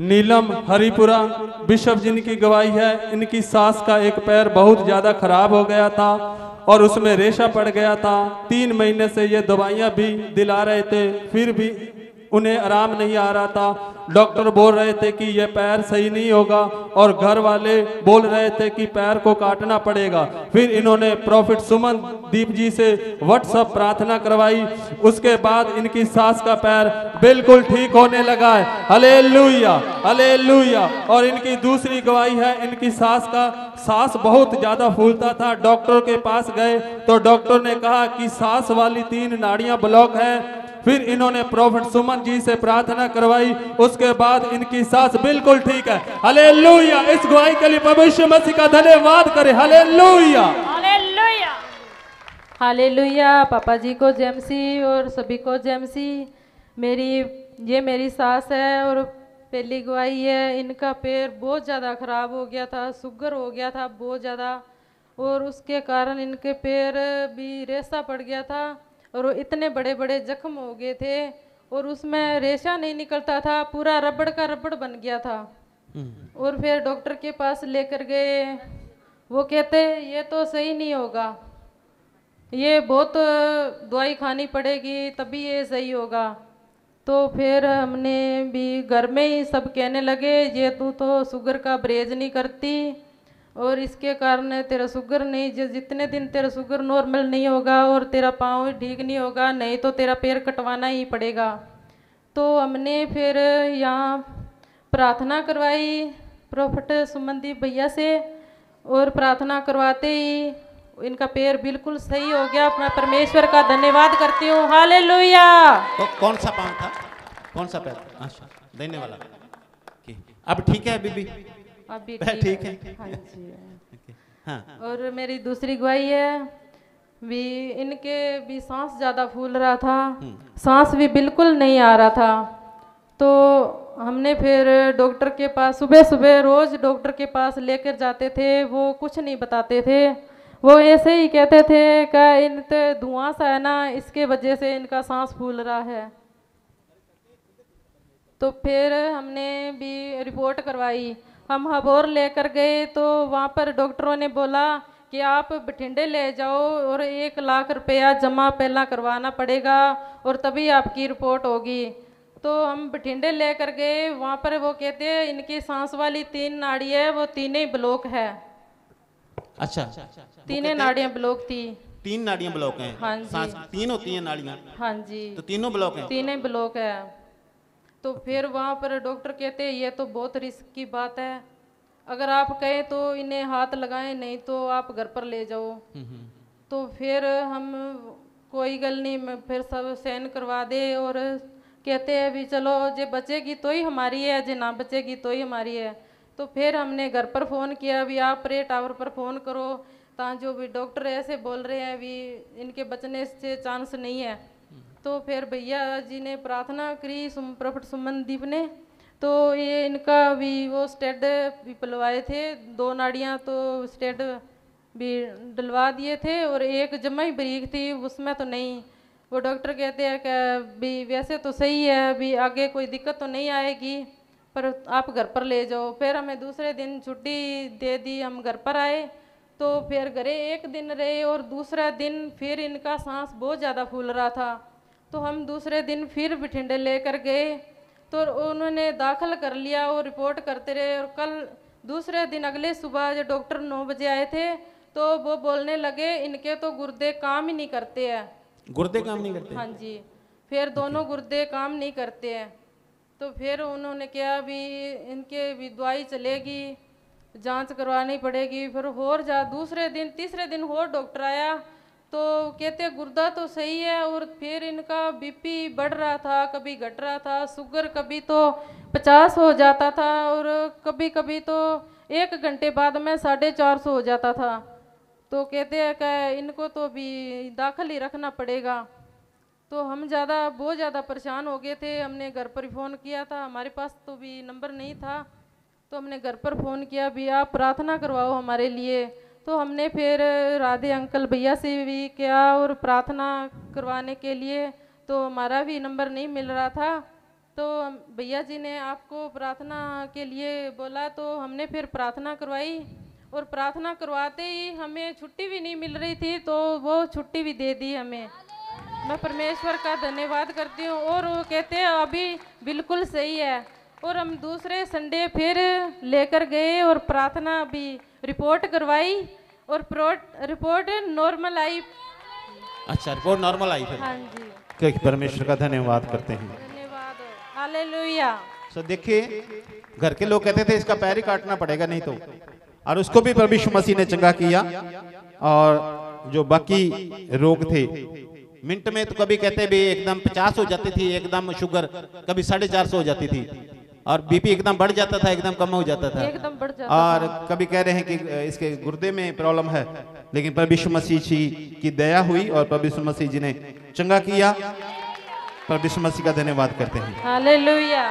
नीलम Haripura, bishop जिनकी गवाही है, इनकी सास का एक पैर बहुत ज़्यादा खराब हो गया था और उसमें रेशा पड़ गया था। तीन महीने से ये दवाइयाँ भी दिला रहे थे, फिर भी उन्हें आराम नहीं आ रहा था। डॉक्टर बोल रहे थे कि यह पैर सही नहीं होगा और घर वाले बोल रहे थे कि पैर को काटना पड़ेगा। फिर इन्होंने प्रॉफिट सुमन दीप जी से व्हाट्सअप प्रार्थना करवाई। उसके बाद इनकी सास का पैर बिल्कुल ठीक होने लगा है। हले लुया हले लुया और इनकी दूसरी गवाही है, इनकी सास का सास बहुत ज़्यादा फूलता था। डॉक्टर के पास गए तो डॉक्टर ने कहा कि सांस वाली तीन नाड़ियाँ ब्लॉक है। फिर इन्होंने प्रोफेट सुमन जी से प्रार्थना करवाई। उसके बाद इनकी सांस बिल्कुल ठीक है। हले इस गवाही के लिए भविष्य मसीह का धन्यवाद करे। हले हालेलुया। पापा जी को जेमसी और सभी को जेमसी मेरी ये मेरी सास है और पहली गुआई है। इनका पैर बहुत ज़्यादा ख़राब हो गया था शुगर हो गया था बहुत ज़्यादा। और उसके कारण इनके पैर भी रेसा पड़ गया था। और वो इतने बड़े बड़े जख्म हो गए थे और उसमें रेशा नहीं निकलता था पूरा रबड़ का रबड़ बन गया था। हम्म। और फिर डॉक्टर के पास लेकर गए। वो कहते ये तो सही नहीं होगा। ये बहुत दवाई खानी पड़ेगी तभी ये सही होगा। तो फिर हमने भी घर में ही सब कहने लगे ये तू तो शुगर का ब्रेज नहीं करती। और इसके कारण तेरा शुगर नहीं जितने दिन तेरा शुगर नॉर्मल नहीं होगा और तेरा पाँव ठीक नहीं होगा, नहीं तो तेरा पैर कटवाना ही पड़ेगा। तो हमने फिर यहाँ प्रार्थना करवाई प्रॉफिट सुमंदी भैया से और प्रार्थना करवाते ही इनका पैर बिल्कुल सही हो गया। अपना परमेश्वर का धन्यवाद करती हूँ। हाले तो कौन सा पाँव था? कौन सा पैर? अच्छा धन्यवाद अब ठीक है बीबी अभी ठीक है। हाँ। जी हाँ। और मेरी दूसरी गवाही है भी इनके भी सांस ज़्यादा फूल रहा था। हम्म। सांस भी बिल्कुल नहीं आ रहा था। तो हमने फिर डॉक्टर के पास सुबह सुबह रोज़ डॉक्टर के पास लेकर जाते थे वो कुछ नहीं बताते थे। वो ऐसे ही कहते थे कि इन तो धुआँ सा है ना इसके वजह से इनका सांस फूल रहा है। तो फिर हमने भी रिपोर्ट करवाई। हम हबोर लेकर गए तो वहाँ पर डॉक्टरों ने बोला कि आप बठिंडे ले जाओ और एक लाख रुपया जमा पहला करवाना पड़ेगा और तभी आपकी रिपोर्ट होगी। तो हम बठिंडे लेकर गए वहाँ पर वो कहते हैं इनकी सांस वाली तीन नाड़ी है वो तीनों ब्लॉक है। अच्छा। तीनों नाड़ियाँ ब्लॉक थी। तीन नाड़ियाँ ब्लॉक हैं? हाँ जी। तीन होती हैं नाड़ियाँ। हाँ जी। तो तीनों ब्लॉक हैं? तीनों ब्लॉक है। तो फिर वहाँ पर डॉक्टर कहते हैं ये तो बहुत रिस्क की बात है। अगर आप कहें तो इन्हें हाथ लगाएँ नहीं तो आप घर पर ले जाओ। हम्म, हम्म। तो फिर हम कोई गल नहीं फिर सब सहन करवा दे और कहते हैं भी चलो जे बचेगी तो ही हमारी है जे ना बचेगी तो ही हमारी है। तो फिर हमने घर पर फ़ोन किया भी आप रे टावर पर फ़ोन करो ता जो भी डॉक्टर ऐसे बोल रहे हैं भी इनके बचने से चांस नहीं है। तो फिर भैया जी ने प्रार्थना करी, सुम प्रफट सुमन दीप ने। तो ये इनका भी वो स्टेड भी पलवाए थे, दो नाड़ियाँ तो स्टेड भी डलवा दिए थे और एक जमा ही बरीक थी, उसमें तो नहीं। वो डॉक्टर कहते हैं कि भी वैसे तो सही है अभी आगे कोई दिक्कत तो नहीं आएगी, पर आप घर पर ले जाओ। फिर हमें दूसरे दिन छुट्टी दे दी, हम घर पर आए। तो फिर घरे एक दिन रहे और दूसरा दिन फिर इनका सांस बहुत ज़्यादा फूल रहा था। तो हम दूसरे दिन फिर बठिंडे लेकर गए। तो उन्होंने दाखिल कर लिया और रिपोर्ट करते रहे। और कल दूसरे दिन अगले सुबह जो डॉक्टर नौ बजे आए थे तो वो बोलने लगे इनके तो गुर्दे काम ही नहीं करते हैं। गुर्दे काम नहीं करते? हाँ जी। फिर दोनों गुर्दे काम नहीं करते हैं। तो फिर उन्होंने क्या भी इनके भी दवाई चलेगी जाँच करवानी पड़ेगी। फिर और जा दूसरे दिन तीसरे दिन और डॉक्टर आया। तो कहते गुर्दा तो सही है और फिर इनका बीपी बढ़ रहा था, कभी घट रहा था शुगर कभी तो पचास हो जाता था और कभी कभी तो एक घंटे बाद में साढ़े चार सौ हो जाता था। तो कहते हैं कि इनको तो भी दाखिल ही रखना पड़ेगा। तो हम ज़्यादा, बहुत ज़्यादा परेशान हो गए थे। हमने घर पर फ़ोन किया था, हमारे पास तो भी नंबर नहीं था। तो हमने घर पर फ़ोन किया भी आप प्रार्थना करवाओ हमारे लिए। तो हमने फिर राधे अंकल भैया से भी किया और प्रार्थना करवाने के लिए तो हमारा भी नंबर नहीं मिल रहा था। तो भैया जी ने आपको प्रार्थना के लिए बोला तो हमने फिर प्रार्थना करवाई और प्रार्थना करवाते ही हमें छुट्टी भी नहीं मिल रही थी तो वो छुट्टी भी दे दी हमें। मैं परमेश्वर का धन्यवाद करती हूँ और वो कहते हैं, अभी बिल्कुल सही है। और हम दूसरे संडे फिर लेकर गए और प्रार्थना भी रिपोर्ट करवाई और रिपोर्ट नॉर्मल आई। अच्छा रिपोर्ट नॉर्मल आई फिर। हाँ जी। परमेश्वर का धन्यवाद करते हैं। धन्यवाद। हालेलुया सो देखिए घर के लोग कहते थे इसका पैर ही काटना पड़ेगा नहीं तो। और उसको भी प्रभु यीशु मसीह ने चंगा किया। और जो बाकी रोग थे मिनट में तो कभी कहते भी एकदम पचास हो जाती थी एकदम शुगर कभी साढ़े चार सौ हो जाती थी। और बीपी एकदम बढ़ जाता था एकदम कम हो जाता था। एकदम बढ़ जाता और कभी कह रहे हैं कि इसके गुर्दे में प्रॉब्लम है लेकिन प्रभु यीशु मसीह जी की दया हुई और प्रभु यीशु मसीह जी ने चंगा किया। प्रभु यीशु मसीह का धन्यवाद करते हैं। हालेलुया।